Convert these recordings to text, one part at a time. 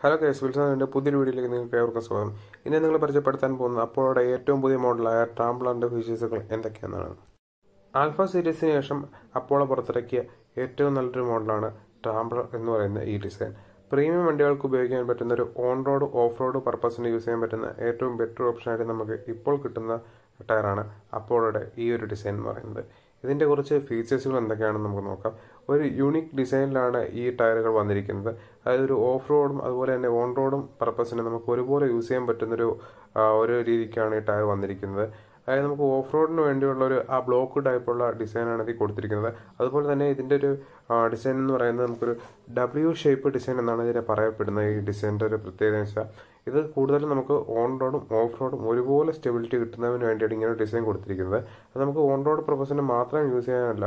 Hello case വിൽസണിന്റെ പുതിയൊരു വീഡിയോയിലേക്ക് നിങ്ങൾക്ക് ഏവർക്കും സ്വാഗതം. ഇന്ന് നിങ്ങൾ പരിചയപ്പെടുത്താൻ പോകുന്ന അപ്പോഴുടെ ഏറ്റവും പുതിയ മോഡലായ ടാംബ്ലറിന്റെ ഫീച്ചേഴ്സുകൾ എന്തൊക്കെയാണെന്നാണ്. ആൽഫ സീരീസിന് ശേഷം അപ്പോളോ പുറത്തിറക്കിയ ഏറ്റവും നല്ലൊരു മോഡലാണ് ടാംബ്ലർ എന്ന് പറയുന്ന ഈ ഡിസൈൻ. പ്രീമിയം വണ്ടികൾക്ക് ഉപയോഗിക്കാൻ പറ്റുന്ന ഒരു ഓൺ റോഡ് ഓഫ് റോഡ് പർപ്പസിന് യൂസ് ചെയ്യാൻ പറ്റുന്ന ഏറ്റവും ബെറ്റർ ഓപ്ഷനായിട്ട് നമുക്ക് ഇപ്പോൾ കിട്ടുന്ന ടയറാണ് അപ്പോളുടെ ഈ ഒരു ഡിസൈൻ എന്ന് പറയുന്നത്. ഇതിന്റെ കുറച്ച് ഫീച്ചേഴ്സുകൾ എന്തൊക്കെയാണെന്ന് നമുക്ക് നോക്കാം. ഒരു യൂണിക് ഡിസൈനിലാണ് ഈ ടയറുകൾ വന്നിരിക്കുന്നത്. അതായത് ഒരു ഓഫ് റോഡും അതുപോലെ തന്നെ ഓൺ റോഡും പർപ്പസിന് നമുക്ക് ഒരുപോലെ യൂസ് ചെയ്യാൻ പറ്റുന്നൊരു ഒരു രീതിക്കാണ് ഈ ടയർ വന്നിരിക്കുന്നത്. അതായത് നമുക്ക് ഓഫ് റോഡിന് വേണ്ടിയുള്ള ഒരു ആ ബ്ലോക്ക് ടൈപ്പുള്ള ഡിസൈനാണ് ഇതിൽ കൊടുത്തിരിക്കുന്നത്. അതുപോലെ തന്നെ ഇതിന്റെ ഒരു ഡിസൈൻ എന്ന് പറയുന്നത് നമുക്കൊരു ഡബ്ല്യു ഷേപ്പ് ഡിസൈൻ എന്നാണ് ഇതിനെ പറയപ്പെടുന്നത്. ഈ ഡിസൈനിന്റെ ഒരു പ്രത്യേകത വെച്ചാൽ ഇത് കൂടുതലും നമുക്ക് ഓൺ റോഡും ഓഫ് റോഡും ഒരുപോലെ സ്റ്റെബിലിറ്റി കിട്ടുന്നതിന് വേണ്ടിയാണ് ഇങ്ങനെ ഡിസൈൻ കൊടുത്തിരിക്കുന്നത്. അത് നമുക്ക് ഓൺ റോഡ് പർപ്പസിന് മാത്രം യൂസ് ചെയ്യാനല്ല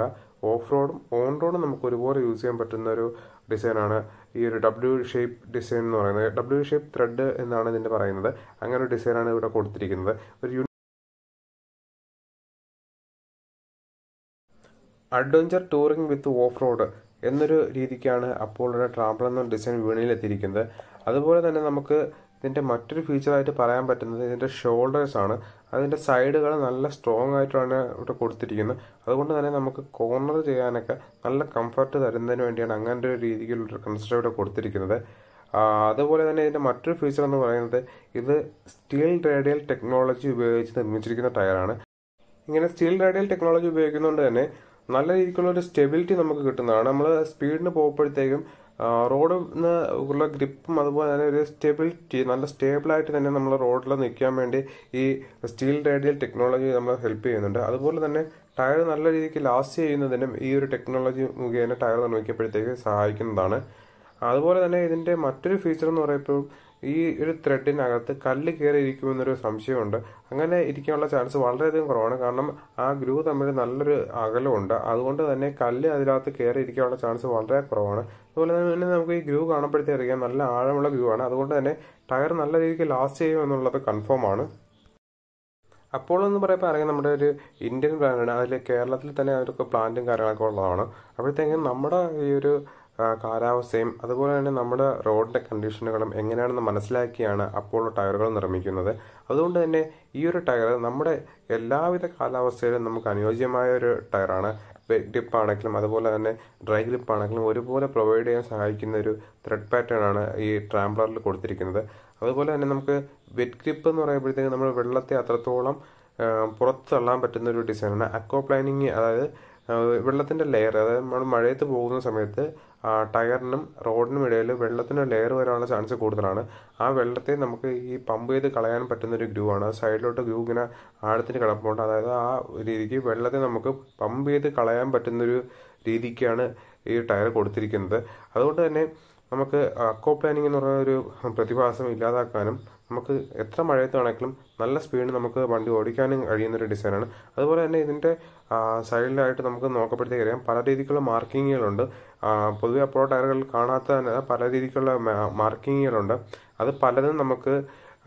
ഓഫ് റോഡും ഓൺ റോഡും നമുക്ക് ഒരുപോലെ യൂസ് ചെയ്യാൻ പറ്റുന്ന ഒരു ഡിസൈനാണ് ഈ ഒരു ഡബ്ല്യു ഷേപ്പ് ഡിസൈൻ എന്ന് പറയുന്നത്. ഡബ്ല്യു ഷേപ്പ് ത്രെഡ് എന്നാണ് ഇതിന്റെ പറയുന്നത്. അങ്ങനെ ഒരു ഡിസൈനാണ് ഇവിടെ കൊടുത്തിരിക്കുന്നത്. ഒരു adventure touring with off road എന്നൊരു രീതിക്കാണ് അപ്പോളുടെ ട്രാമ്പിൾ എന്ന ഡിസൈൻ വിപണിയിലെത്തിയിരിക്കുന്നത് അതുപോലെ തന്നെ നമുക്ക് ഇതിന്റെ മറ്റൊരു ഫീച്ചറായിട്ട് പറയാൻ പറ്റുന്നത് ഇതിന്റെ ഷോൾഡേഴ്സ് ആണ്. അതിന്റെ സൈഡുകൾ നല്ല സ്ട്രോങ് ആയിട്ടാണ് ഇവിടെ കൊടുത്തിരിക്കുന്നത്. അതുകൊണ്ട് തന്നെ നമുക്ക് കോർണർ ചെയ്യാനൊക്കെ നല്ല കംഫർട്ട് തരുന്നതിന് വേണ്ടിയാണ് അങ്ങനത്തെ ഒരു രീതിയിലുള്ള കൺസ്ട്രക്ഷൻ ഇവിടെ കൊടുത്തിരിക്കുന്നത്. അതുപോലെ തന്നെ ഇതിന്റെ മറ്റൊരു ഫീച്ചർ എന്ന് പറയുന്നത് ഇത് സ്റ്റീൽ റേഡിയൽ ടെക്നോളജി ഉപയോഗിച്ച് നിർമ്മിച്ചിരിക്കുന്ന ടയറാണ് ഇങ്ങനെ സ്റ്റീൽ റേഡിയൽ ടെക്നോളജി ഉപയോഗിക്കുന്നതുകൊണ്ട് തന്നെ നല്ല രീതിക്കുള്ള ഒരു സ്റ്റെബിലിറ്റി നമുക്ക് കിട്ടുന്നതാണ്. നമ്മൾ സ്പീഡിന് പോകുമ്പോഴത്തേക്കും റോഡ് ഉള്ള ഗ്രിപ്പും അതുപോലെ തന്നെ ഒരു സ്റ്റെബിലിറ്റി നല്ല സ്റ്റേബിളായിട്ട് തന്നെ നമ്മൾ റോഡിൽ നിൽക്കാൻ വേണ്ടി ഈ സ്റ്റീൽ റേഡിയൽ ടെക്നോളജി നമ്മളെ ഹെൽപ്പ് ചെയ്യുന്നുണ്ട്. അതുപോലെ തന്നെ ടയർ നല്ല രീതിക്ക് ലാസ്റ്റ് ചെയ്യുന്നതിനും ഈ ഒരു ടെക്നോളജി മുഖേന ടയർ നിർമ്മിക്കപ്പെടുത്തേക്ക് സഹായിക്കുന്നതാണ്. അതുപോലെ തന്നെ ഇതിന്റെ മറ്റൊരു ഫീച്ചർ എന്ന് പറയുമ്പോൾ ഈ ഒരു ത്രെഡിനകത്ത് കല്ല് കയറി ഇരിക്കുമെന്നൊരു സംശയമുണ്ട്. അങ്ങനെ ഇരിക്കാനുള്ള ചാൻസ് വളരെയധികം കുറവാണ്. കാരണം ആ ഗ്രൂ തമ്മിൽ നല്ലൊരു അകലമുണ്ട്. അതുകൊണ്ട് തന്നെ കല്ല് അതിനകത്ത് കയറി ഇരിക്കാനുള്ള ചാൻസ് വളരെ കുറവാണ്. അതുപോലെ തന്നെ നമുക്ക് ഈ ഗ്രൂ കാണുമ്പോഴത്തേ അറിയാം നല്ല ആഴമുള്ള ഗ്രൂ ആണ്. അതുകൊണ്ട് തന്നെ ടയർ നല്ല രീതിക്ക് ലാസ്റ്റ് ചെയ്യും എന്നുള്ളത് കൺഫേം ആണ്. അപ്പോൾ എന്ന് പറയുമ്പോൾ അറിയാം നമ്മുടെ ഒരു ഇന്ത്യൻ ബ്രാൻഡാണ് അതിൽ കേരളത്തിൽ തന്നെ അവരൊക്കെ പ്ലാന്റും കാര്യങ്ങളൊക്കെ ഉള്ളതാണ്. അപ്പോഴത്തേക്കും നമ്മുടെ ഈ ഒരു കാലാവസ്ഥയും അതുപോലെ തന്നെ നമ്മുടെ റോഡിന്റെ കണ്ടീഷനുകളും എങ്ങനെയാണെന്ന് മനസ്സിലാക്കിയാണ് അപ്പോൾ ടയറുകൾ നിർമ്മിക്കുന്നത്. അതുകൊണ്ട് തന്നെ ഈ ഒരു ടയർ നമ്മുടെ എല്ലാവിധ കാലാവസ്ഥയിലും നമുക്ക് അനുയോജ്യമായ ഒരു ടയറാണ്. ഗ്രിപ്പ് ആണെങ്കിലും അതുപോലെ തന്നെ ഡ്രൈ ഗ്രിപ്പ് ആണെങ്കിലും ഒരുപോലെ പ്രൊവൈഡ് ചെയ്യാൻ സഹായിക്കുന്ന ഒരു ത്രെഡ് പാറ്റേൺ ആണ് ഈ ട്രാംപ്ലറിൽ കൊടുത്തിരിക്കുന്നത്. അതുപോലെ തന്നെ നമുക്ക് വെറ്റ് ഗ്രിപ്പ് എന്ന് പറയുമ്പോഴത്തേക്ക് നമ്മൾ വെള്ളത്തെ അത്രത്തോളം പുറത്തള്ളാൻ തള്ളാൻ പറ്റുന്ന ഒരു ഡിസൈനാണ്. അക്വ പ്ലാനിങ് അതായത് ആ, വെള്ളത്തിന്റെ ലെയർ അതായത് നമ്മൾ മഴയത്ത് പോകുന്ന സമയത്ത് ടയറിനും റോഡിനും ഇടയിൽ വെള്ളത്തിന്റെ ലെയർ വരാനുള്ള ചാൻസ് കൂടുതലാണ്. ആ വെള്ളത്തെ നമുക്ക് ഈ പമ്പ് ചെയ്ത് കളയാൻ പറ്റുന്ന ഒരു ഗ്രൂ ആണ്. സൈഡിലോട്ട് ഗ്രൂ ഇങ്ങനെ ആഴത്തിന് കിടപ്പുണ്ട്. അതായത് ആ രീതിക്ക് വെള്ളത്തെ നമുക്ക് പമ്പ് ചെയ്ത് കളയാൻ പറ്റുന്നൊരു രീതിക്കാണ് ഈ ടയർ കൊടുത്തിരിക്കുന്നത്. അതുകൊണ്ട് തന്നെ നമുക്ക് അക്കോ പ്ലാനിങ് എന്ന് പറയുന്ന ഒരു പ്രതിഭാസം ഇല്ലാതാക്കാനും നമുക്ക് എത്ര മഴയത്താണെങ്കിലും നല്ല സ്പീഡിൽ നമുക്ക് വണ്ടി ഓടിക്കാനും കഴിയുന്നൊരു ഡിസൈനാണ് അതുപോലെ തന്നെ ഇതിന്റെ സൈഡിലായിട്ട് നമുക്ക് നോക്കപ്പെടുത്തേക്ക് അറിയാം പല രീതിക്കുള്ള മാർക്കിങ്ങുകളുണ്ട് പൊതുവെ അപ്പോൾ ടയറുകളിൽ കാണാത്ത പല രീതിക്കുള്ള മാർക്കിങ്ങുകളുണ്ട് അത് പലതും നമുക്ക്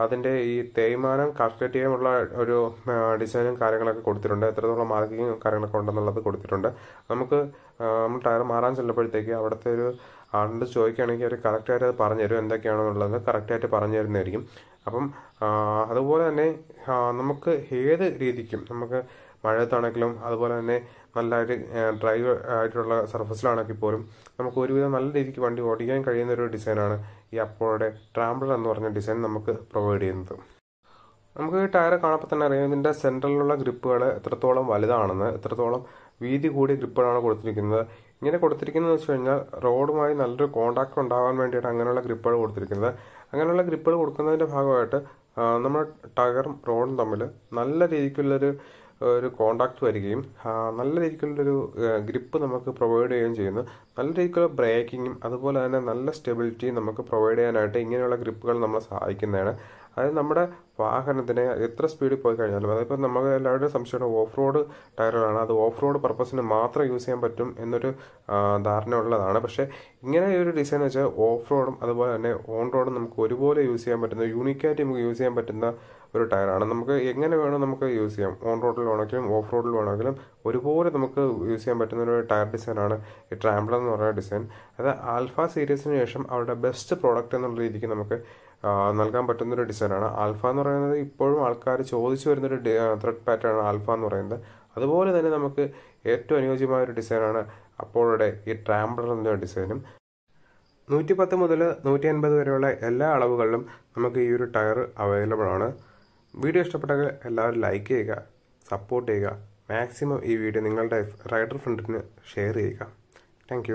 അതിന്റെ ഈ തേയ്മാനം കാൽക്കുലേറ്റ് ചെയ്യാനുള്ള ഒരു ഡിസൈനും കാര്യങ്ങളൊക്കെ കൊടുത്തിട്ടുണ്ട്. എത്രത്തോളം മാർക്കിങ്ങും കാര്യങ്ങളൊക്കെ ഉണ്ടെന്നുള്ളത് കൊടുത്തിട്ടുണ്ട്. നമുക്ക് നമ്മൾ ടയർ മാറാൻ ചെല്ലുമ്പോഴത്തേക്ക് അവിടുത്തെ ഒരു ആളിന്റെ ചോദിക്കുകയാണെങ്കിൽ അവർ കറക്റ്റായിട്ട് അത് പറഞ്ഞു തരും എന്തൊക്കെയാണെന്നുള്ളത് കറക്റ്റായിട്ട് പറഞ്ഞു തരുന്നതായിരിക്കും. അപ്പം അതുപോലെ തന്നെ നമുക്ക് ഏത് രീതിക്കും നമുക്ക് മഴയത്താണെങ്കിലും അതുപോലെ തന്നെ നല്ലതായിട്ട് ഡ്രൈവ് ആയിട്ടുള്ള സർഫസിലാണെങ്കിൽ പോലും നമുക്ക് ഒരുവിധം നല്ല രീതിക്ക് വണ്ടി ഓടിക്കാൻ കഴിയുന്ന ഒരു ഡിസൈനാണ് ഈ അപ്പോഴുടെ ട്രാമ്പിൾ എന്ന് പറഞ്ഞ ഡിസൈൻ നമുക്ക് പ്രൊവൈഡ് ചെയ്യുന്നത്. നമുക്ക് ഈ ടയർ കാണുമ്പോൾ തന്നെ അറിയാം ഇതിന്റെ സെൻട്രലിലുള്ള ഗ്രിപ്പുകൾ എത്രത്തോളം വലുതാണെന്ന് എത്രത്തോളം വീതി കൂടിയ ഗ്രിപ്പുകളാണ് കൊടുത്തിരിക്കുന്നത്. ഇങ്ങനെ കൊടുത്തിരിക്കുന്നത് വെച്ച് കഴിഞ്ഞാൽ റോഡുമായി നല്ലൊരു കോണ്ടാക്ട് ഉണ്ടാകാൻ വേണ്ടിയിട്ട് അങ്ങനെയുള്ള ഗ്രിപ്പുകൾ കൊടുത്തിരിക്കുന്നത്. അങ്ങനെയുള്ള ഗ്രിപ്പുകൾ കൊടുക്കുന്നതിന്റെ ഭാഗമായിട്ട് നമ്മുടെ ടയറും റോഡും തമ്മിൽ നല്ല രീതിക്കുള്ളൊരു ഒരു കോണ്ടാക്ട് വരികയും നല്ല രീതിക്കുള്ളൊരു ഗ്രിപ്പ് നമുക്ക് പ്രൊവൈഡ് ചെയ്യുകയും ചെയ്യുന്നു. നല്ല രീതിക്കുള്ള ബ്രേക്കിങ്ങും അതുപോലെ തന്നെ നല്ല സ്റ്റെബിലിറ്റിയും നമുക്ക് പ്രൊവൈഡ് ചെയ്യാനായിട്ട് ഇങ്ങനെയുള്ള ഗ്രിപ്പുകൾ നമ്മളെ സഹായിക്കുന്നതാണ്. അതായത് നമ്മുടെ വാഹനത്തിന് എത്ര സ്പീഡിൽ പോയി കഴിഞ്ഞാലും അതിപ്പോൾ നമുക്ക് എല്ലാവരുടെയും സംശയമാണ് ഓഫ് റോഡ് ടയറുകളാണ് അത് ഓഫ് റോഡ് പർപ്പസിന് മാത്രം യൂസ് ചെയ്യാൻ പറ്റും എന്നൊരു ധാരണ ഉള്ളതാണ്. പക്ഷേ ഇങ്ങനെ ഒരു ഡിസൈൻ വെച്ചാൽ ഓഫ് റോഡും അതുപോലെ തന്നെ ഓൺ റോഡും നമുക്ക് ഒരുപോലെ യൂസ് ചെയ്യാൻ പറ്റുന്ന യൂണിക്കായിട്ട് നമുക്ക് യൂസ് ചെയ്യാൻ പറ്റുന്ന ഒരു ടയറാണ് നമുക്ക് എങ്ങനെ വേണോ നമുക്ക് യൂസ് ചെയ്യാം. ഓൺ റോഡിൽ വേണമെങ്കിലും ഓഫ് റോഡിൽ വേണമെങ്കിലും ഒരുപോലെ നമുക്ക് യൂസ് ചെയ്യാൻ പറ്റുന്ന ഒരു ടയർ ഡിസൈനാണ് ഈ ട്രാംബ്ലർ എന്ന് പറയുന്ന ഡിസൈൻ അത് ആൽഫ സീരീസിന് ശേഷം അവരുടെ ബെസ്റ്റ് പ്രോഡക്റ്റ് എന്നുള്ള രീതിക്ക് നമുക്ക് നൽകാൻ പറ്റുന്നൊരു ഡിസൈനാണ്. ആൽഫ എന്ന് പറയുന്നത് ഇപ്പോഴും ആൾക്കാർ ചോദിച്ചു വരുന്നൊരു ത്രെഡ് പാറ്റേൺ ആണ് ആൽഫ എന്ന് പറയുന്നത്. അതുപോലെ തന്നെ നമുക്ക് ഏറ്റവും അനുയോജ്യമായ ഒരു ഡിസൈനാണ് അപ്പോഴുടെ ഈ ട്രാംബ്ലർ എന്ന ഡിസൈനും. നൂറ്റി പത്ത് മുതൽ നൂറ്റി അൻപത് വരെയുള്ള എല്ലാ അളവുകളിലും നമുക്ക് ഈ ഒരു ടയർ അവൈലബിൾ ആണ്. വീഡിയോ ഇഷ്ടപ്പെട്ടെങ്കിൽ എല്ലാവരും ലൈക്ക് ചെയ്യുക സപ്പോർട്ട് ചെയ്യുക. മാക്സിമം ഈ വീഡിയോ നിങ്ങളുടെ റൈഡർ ഫ്രണ്ടിന് ഷെയർ ചെയ്യുക. താങ്ക്